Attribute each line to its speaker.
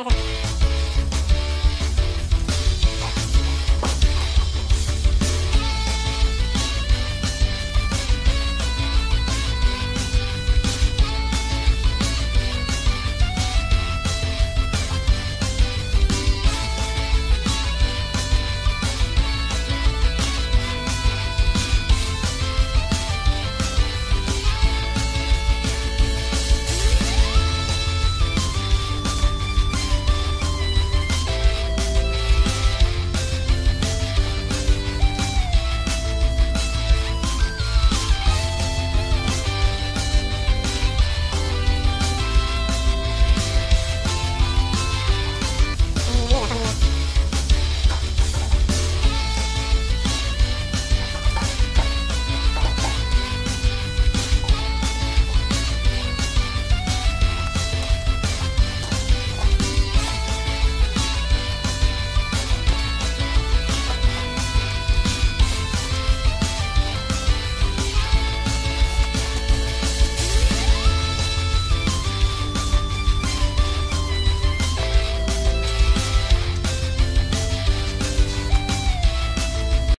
Speaker 1: Okay.